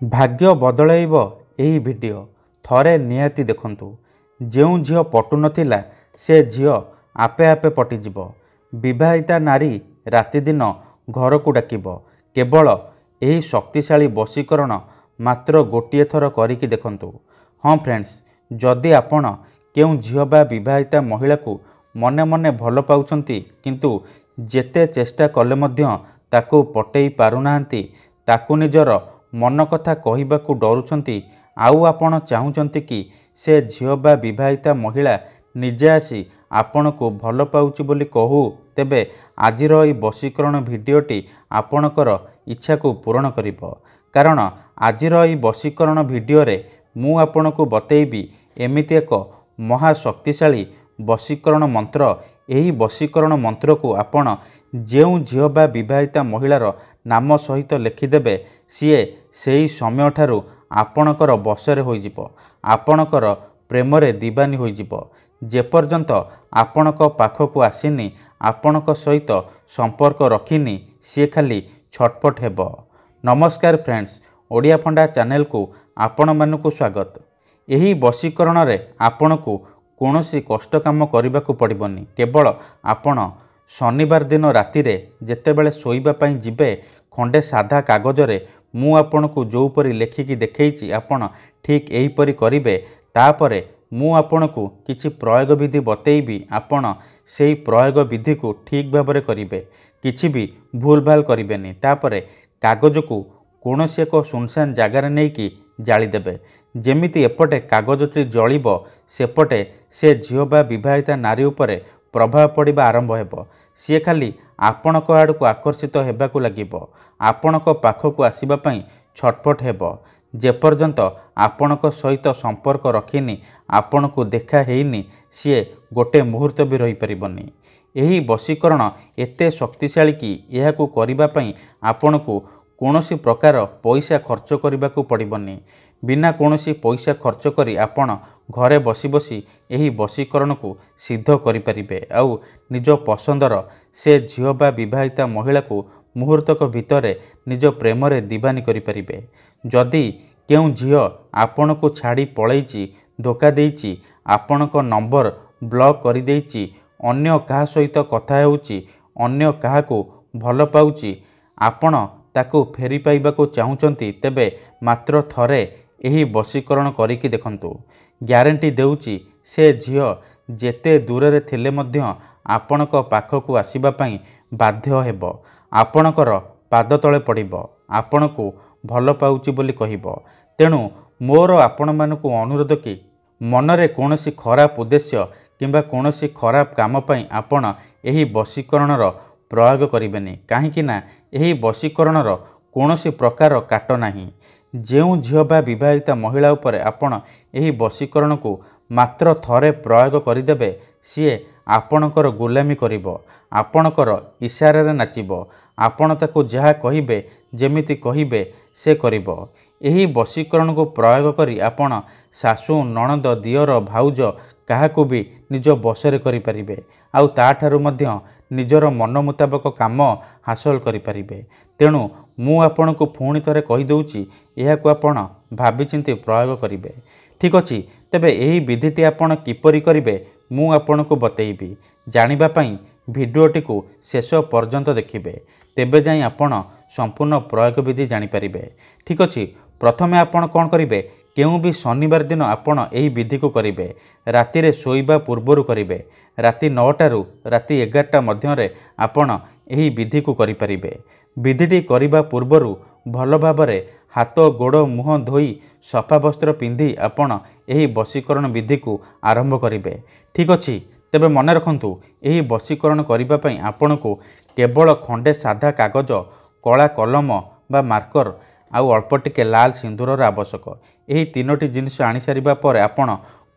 ଭାଗ୍ୟ ବଦଳାଇବ ଏହି ଭିଡ଼ିଓ। ଥରେ ନିହାତି ଦେଖନ୍ତୁ। ଯେଉଁ ଝିଅ ପଟୁନଥିଲା ସେ ଝିଅ ଆପେ ଆପେ ପଟିଯିବ। ବିବାହିତା ନାରୀ ରାତିଦିନ ଘରକୁ ଡାକିବ। କେବଳ ଏହି ଶକ୍ତିଶାଳୀ ବଶୀକରଣ ମାତ୍ର ଗୋଟିଏ ଥର କରିକି ଦେଖନ୍ତୁ। ହଁ ଫ୍ରେଣ୍ଡସ୍ ଯଦି ଆପଣ କେଉଁ ଝିଅ ବା ବିବାହିତା ମହିଳାକୁ ମନେ ମନେ ଭଲ ପାଉଛନ୍ତି କିନ୍ତୁ ଯେତେ ଚେଷ୍ଟା କଲେ ମଧ୍ୟ ତାକୁ ପଟେଇ ପାରୁନାହାନ୍ତି ତାକୁ ନିଜର ମନ କଥା କହିବାକୁ ଡରୁଛନ୍ତି ଆଉ ଆପଣ ଚାହୁଁଛନ୍ତି କି ସେ ଝିଅ ବା ବିବାହିତା ମହିଳା ନିଜେ ଆସି ଆପଣଙ୍କୁ ଭଲ ପାଉଛି ବୋଲି କହୁ ତେବେ ଆଜିର ଏହି ବଶୀକରଣ ଭିଡ଼ିଓଟି ଆପଣଙ୍କର ଇଚ୍ଛାକୁ ପୂରଣ କରିବ। କାରଣ ଆଜିର ଏହି ବଶୀକରଣ ଭିଡ଼ିଓରେ ମୁଁ ଆପଣଙ୍କୁ ବତେଇବି ଏମିତି ଏକ ମହା ଶକ୍ତିଶାଳୀ ବଶୀକରଣ ମନ୍ତ୍ର ଏହି ବଶୀକରଣ ମନ୍ତ୍ରକୁ ଆପଣ ଯେଉଁ ଝିଅ ବା ବିବାହିତା ମହିଳାର ନାମ ସହିତ ଲେଖିଦେବେ ସିଏ ସେହି ସମୟଠାରୁ ଆପଣଙ୍କର ବଶରେ ହୋଇଯିବ ଆପଣଙ୍କର ପ୍ରେମରେ ଦିବାନୀ ହୋଇଯିବ। ଯେପର୍ଯ୍ୟନ୍ତ ଆପଣଙ୍କ ପାଖକୁ ଆସିନି ଆପଣଙ୍କ ସହିତ ସମ୍ପର୍କ ରଖିନି ସିଏ ଖାଲି ଛଟପଟ ହେବ। ନମସ୍କାର ଫ୍ରେଣ୍ଡସ୍ ଓଡ଼ିଆ ଫଣ୍ଡା ଚ୍ୟାନେଲକୁ ଆପଣମାନଙ୍କୁ ସ୍ୱାଗତ। ଏହି ବଶୀକରଣରେ ଆପଣଙ୍କୁ କୌଣସି କଷ୍ଟ କାମ କରିବାକୁ ପଡ଼ିବନି। କେବଳ ଆପଣ ଶନିବାର ଦିନ ରାତିରେ ଯେତେବେଳେ ଶୋଇବା ପାଇଁ ଯିବେ ଖଣ୍ଡେ ସାଧା କାଗଜରେ ମୁଁ ଆପଣଙ୍କୁ ଯେଉଁପରି ଲେଖିକି ଦେଖେଇଛି ଆପଣ ଠିକ୍ ଏହିପରି କରିବେ ତାପରେ ମୁଁ ଆପଣଙ୍କୁ କିଛି ପ୍ରୟୋଗ ବିଧି ବତେଇବି ଆପଣ ସେହି ପ୍ରୟୋଗ ବିଧିକୁ ଠିକ୍ ଭାବରେ କରିବେ। କିଛି ବି ଭୁଲ ଭାଲ କରିବେନି। ତାପରେ କାଗଜକୁ କୌଣସି ଏକ ସୁନସାନ ଜାଗାରେ ନେଇକି ଜାଳିଦେବେ। ଯେମିତି ଏପଟେ କାଗଜଟି ଜଳିବ ସେପଟେ ସେ ଝିଅ ବା ବିବାହିତା ନାରୀ ଉପରେ ପ୍ରଭାବ ପଡ଼ିବା ଆରମ୍ଭ ହେବ। ସିଏ ଖାଲି ଆପଣଙ୍କ ଆଡ଼କୁ ଆକର୍ଷିତ ହେବାକୁ ଲାଗିବ। ଆପଣଙ୍କ ପାଖକୁ ଆସିବା ପାଇଁ ଛଟପଟ ହେବ। ଯେପର୍ଯ୍ୟନ୍ତ ଆପଣଙ୍କ ସହିତ ସମ୍ପର୍କ ରଖିନି ଆପଣଙ୍କୁ ଦେଖା ହେଇନି ସିଏ ଗୋଟେ ମୁହୂର୍ତ୍ତ ବି ରହିପାରିବନି। ଏହି ବଶୀକରଣ ଏତେ ଶକ୍ତିଶାଳୀ କି ଏହାକୁ କରିବା ପାଇଁ ଆପଣଙ୍କୁ କୌଣସି ପ୍ରକାର ପଇସା ଖର୍ଚ୍ଚ କରିବାକୁ ପଡ଼ିବନି। ବିନା କୌଣସି ପଇସା ଖର୍ଚ୍ଚ କରି ଆପଣ ଘରେ ବସି ବସି ଏହି ବଶୀକରଣକୁ ସିଦ୍ଧ କରିପାରିବେ। ଆଉ ନିଜ ପସନ୍ଦର ସେ ଝିଅ ବା ବିବାହିତା ମହିଳାକୁ ମୁହୂର୍ତ୍ତକ ଭିତରେ ନିଜ ପ୍ରେମରେ ଦିବାନୀ କରିପାରିବେ। ଯଦି କେଉଁ ଝିଅ ଆପଣଙ୍କୁ ଛାଡ଼ି ପଳେଇଛି ଧୋକା ଦେଇଛି ଆପଣଙ୍କ ନମ୍ବର ବ୍ଲକ୍ କରିଦେଇଛି ଅନ୍ୟ କାହା ସହିତ କଥା ହେଉଛି ଅନ୍ୟ କାହାକୁ ଭଲ ପାଉଛି ଆପଣ ତାକୁ ଫେରି ପାଇବାକୁ ଚାହୁଁଛନ୍ତି ତେବେ ମାତ୍ର ଥରେ ଏହି ବଶୀକରଣ କରିକି ଦେଖନ୍ତୁ। ଗ୍ୟାରେଣ୍ଟି ଦେଉଛି ସେ ଝିଅ ଯେତେ ଦୂରରେ ଥିଲେ ମଧ୍ୟ ଆପଣଙ୍କ ପାଖକୁ ଆସିବା ପାଇଁ ବାଧ୍ୟ ହେବ। ଆପଣଙ୍କର ପାଦ ତଳେ ପଡ଼ିବ ଆପଣଙ୍କୁ ଭଲ ପାଉଛି ବୋଲି କହିବ। ତେଣୁ ମୋର ଆପଣମାନଙ୍କୁ ଅନୁରୋଧ କି ମନରେ କୌଣସି ଖରାପ ଉଦ୍ଦେଶ୍ୟ କିମ୍ବା କୌଣସି ଖରାପ କାମ ପାଇଁ ଆପଣ ଏହି ବଶୀକରଣର ପ୍ରୟୋଗ କରିବେନି। କାହିଁକି ନା ଏହି ବଶୀକରଣର କୌଣସି ପ୍ରକାର କାଟ ନାହିଁ। ଯେଉଁ ଝିଅ ବା ବିବାହିତା ମହିଳା ଉପରେ ଆପଣ ଏହି ବଶୀକରଣକୁ ମାତ୍ର ଥରେ ପ୍ରୟୋଗ କରିଦେବେ ସିଏ ଆପଣଙ୍କର ଗୁଲାମୀ କରିବ ଆପଣଙ୍କର ଇସାରାରେ ନାଚିବ ଆପଣ ତାକୁ ଯାହା କହିବେ ଯେମିତି କହିବେ ସେ କରିବ। ଏହି ବଶୀକରଣକୁ ପ୍ରୟୋଗ କରି ଆପଣ ଶାଶୁ ନଣନ୍ଦ ଦିଅର ଭାଉଜ କାହାକୁ ବି ନିଜ ବଶରେ କରିପାରିବେ। ଆଉ ତାଠାରୁ ମଧ୍ୟ ନିଜର ମନ ମୁତାବକ କାମ ହାସଲ କରିପାରିବେ। ତେଣୁ ମୁଁ ଆପଣଙ୍କୁ ପୁଣି ଥରେ କହିଦେଉଛି ଏହାକୁ ଆପଣ ଭାବିଚିନ୍ତି ପ୍ରୟୋଗ କରିବେ। ଠିକ୍ ଅଛି ତେବେ ଏହି ବିଧିଟି ଆପଣ କିପରି କରିବେ ମୁଁ ଆପଣଙ୍କୁ ବତେଇବି। ଜାଣିବା ପାଇଁ ଭିଡ଼ିଓଟିକୁ ଶେଷ ପର୍ଯ୍ୟନ୍ତ ଦେଖିବେ। ତେବେ ଯାଇ ଆପଣ ସମ୍ପୂର୍ଣ୍ଣ ପ୍ରୟୋଗ ବିଧି ଜାଣିପାରିବେ। ଠିକ୍ ଅଛି ପ୍ରଥମେ ଆପଣ କ'ଣ କରିବେ? କେଉଁ ବି ଶନିବାର ଦିନ ଆପଣ ଏହି ବିଧିକୁ କରିବେ ରାତିରେ ଶୋଇବା ପୂର୍ବରୁ କରିବେ ରାତି ନଅଟାରୁ ରାତି ଏଗାରଟା ମଧ୍ୟରେ ଆପଣ ଏହି ବିଧିକୁ କରିପାରିବେ। ବିଧିଟି କରିବା ପୂର୍ବରୁ ଭଲ ଭାବରେ ହାତ ଗୋଡ଼ ମୁହଁ ଧୋଇ ସଫା ବସ୍ତ୍ର ପିନ୍ଧି ଆପଣ ଏହି ବଶୀକରଣ ବିଧିକୁ ଆରମ୍ଭ କରିବେ। ଠିକ୍ ଅଛି ତେବେ ମନେ ରଖନ୍ତୁ ଏହି ବଶୀକରଣ କରିବା ପାଇଁ ଆପଣଙ୍କୁ କେବଳ ଖଣ୍ଡେ ସାଧା କାଗଜ କଳା କଲମ ବା ମାର୍କର ଆଉ ଅଳ୍ପ ଟିକେ ଲାଲ ସିନ୍ଦୁରର ଆବଶ୍ୟକ। ଏହି ତିନୋଟି ଜିନିଷ ଆଣିସାରିବା ପରେ ଆପଣ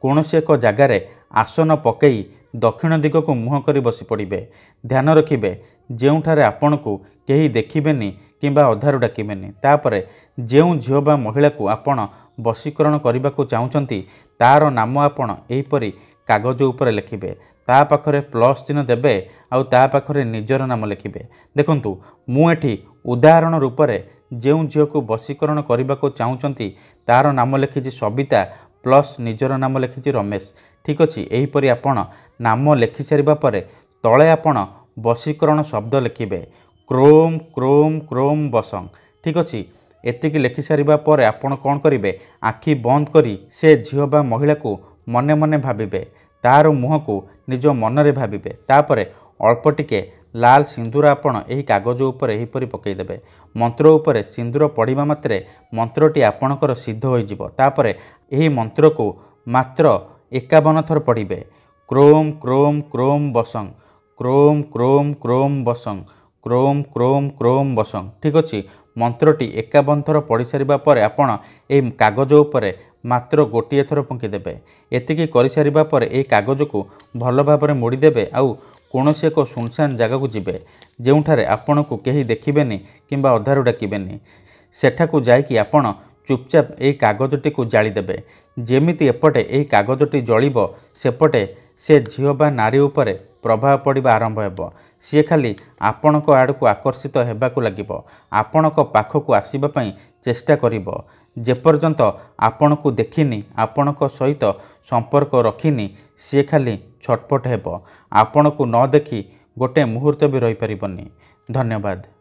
କୌଣସି ଏକ ଜାଗାରେ ଆସନ ପକାଇ ଦକ୍ଷିଣ ଦିଗକୁ ମୁହଁ କରି ବସି ପଡ଼ିବେ ଧ୍ୟାନ ରଖିବେ ଯେଉଁଠାରେ ଆପଣଙ୍କୁ କେହି ଦେଖିବେନି କିମ୍ବା ଅଧାରୁ ଡାକିବେନି। ତାପରେ ଯେଉଁ ଝିଅ ବା ମହିଳାକୁ ଆପଣ ବଶୀକରଣ କରିବାକୁ ଚାହୁଁଛନ୍ତି ତା'ର ନାମ ଆପଣ ଏହିପରି କାଗଜ ଉପରେ ଲେଖିବେ। ତା ପାଖରେ ପ୍ଲସ୍ ଚିହ୍ନ ଦେବେ ଆଉ ତା ପାଖରେ ନିଜର ନାମ ଲେଖିବେ। ଦେଖନ୍ତୁ ମୁଁ ଏଠି ଉଦାହରଣ ରୂପରେ ଯେଉଁ ଝିଅକୁ ବଶୀକରଣ କରିବାକୁ ଚାହୁଁଛନ୍ତି ତା'ର ନାମ ଲେଖିଛି ସବିତା ପ୍ଲସ୍ ନିଜର ନାମ ଲେଖିଛି ରମେଶ। ଠିକ୍ ଅଛି ଏହିପରି ଆପଣ ନାମ ଲେଖିସାରିବା ପରେ ତଳେ ଆପଣ ବଶୀକରଣ ଶବ୍ଦ ଲେଖିବେ। କ୍ରୋମ୍ କ୍ରୋମ୍ କ୍ରୋମ୍ ବସଂ। ଠିକ୍ ଅଛି ଏତିକି ଲେଖିସାରିବା ପରେ ଆପଣ କ'ଣ କରିବେ? ଆଖି ବନ୍ଦ କରି ସେ ଝିଅ ବା ମହିଳାକୁ ମନେ ମନେ ଭାବିବେ। ତା'ର ମୁହଁକୁ ନିଜ ମନରେ ଭାବିବେ। ତାପରେ ଅଳ୍ପ ଟିକେ ଲାଲ ସିନ୍ଦୁର ଆପଣ ଏହି କାଗଜ ଉପରେ ଏହିପରି ପକାଇଦେବେ। ମନ୍ତ୍ର ଉପରେ ସିନ୍ଦୁର ପଡ଼ିବା ମାତ୍ରେ ମନ୍ତ୍ରଟି ଆପଣଙ୍କର ସିଦ୍ଧ ହୋଇଯିବ। ତାପରେ ଏହି ମନ୍ତ୍ରକୁ ମାତ୍ର ଏକାବନ ଥର ପଢ଼ିବେ। କ୍ରୋମ୍ କ୍ରୋମ୍ କ୍ରୋମ୍ ବସଂ। କ୍ରୋମ୍ କ୍ରୋମ୍ କ୍ରୋମ୍ ବସଂ। କ୍ରୋମ୍ କ୍ରୋମ୍ କ୍ରୋମ୍ ବସଂ। ଠିକ୍ ଅଛି ମନ୍ତ୍ରଟି ଏକାବନ ଥର ପଢ଼ି ସାରିବା ପରେ ଆପଣ ଏହି କାଗଜ ଉପରେ ମାତ୍ର ଗୋଟିଏ ଥର ଫୁଙ୍କିଦେବେ ଏତିକି କରିସାରିବା ପରେ ଏହି କାଗଜକୁ ଭଲ ଭାବରେ ମୋଡ଼ିଦେବେ ଆଉ କୌଣସି ଏକ ଶୂନଶାନ ଜାଗାକୁ ଯିବେ ଯେଉଁଠାରେ ଆପଣଙ୍କୁ କେହି ଦେଖିବେନି କିମ୍ବା ଅଧାରୁ ଡାକିବେନି। ସେଠାକୁ ଯାଇକି ଆପଣ ଚୁପଚାପ ଏହି କାଗଜଟିକୁ ଜାଳିଦେବେ। ଯେମିତି ଏପଟେ ଏହି କାଗଜଟି ଜଳିବ ସେପଟେ ସେ ଝିଅ ବା ନାରୀ ଉପରେ ପ୍ରଭାବ ପଡ଼ିବା ଆରମ୍ଭ ହେବ। ସିଏ ଖାଲି ଆପଣଙ୍କ ଆଡ଼କୁ ଆକର୍ଷିତ ହେବାକୁ ଲାଗିବ। ଆପଣଙ୍କ ପାଖକୁ ଆସିବା ପାଇଁ ଚେଷ୍ଟା କରିବ। ଯେପର୍ଯ୍ୟନ୍ତ ଆପଣଙ୍କୁ ଦେଖିନି ଆପଣଙ୍କ ସହିତ ସମ୍ପର୍କ ରଖିନି ସିଏ ଖାଲି ଛଟପଟ ହେବ। ଆପଣଙ୍କୁ ନ ଦେଖି ଗୋଟେ ମୁହୂର୍ତ୍ତ ବି ରହିପାରିବନି। ଧନ୍ୟବାଦ।